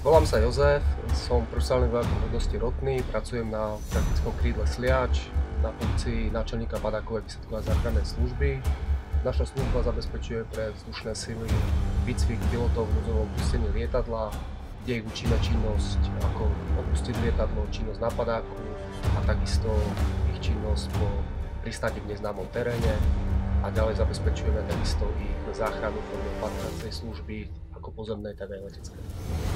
Volám sa Jozef, som profesionálny voják hodnosti rotný, pracujem na praktickom krídle Sliač, na funkcii náčelníka padákovej výsledkovej záchrannej služby. Naša služba zabezpečuje pre vzdušné sily výcvik pilotov v núzovom pustení lietadla, kde ich učíme činnosť, ako opustiť lietadlo, činnosť na padáku a takisto ich činnosť po pristati v neznámom teréne a ďalej zabezpečujeme takisto ich záchranu formou patracej služby ako pozemnej, tak aj leteckej.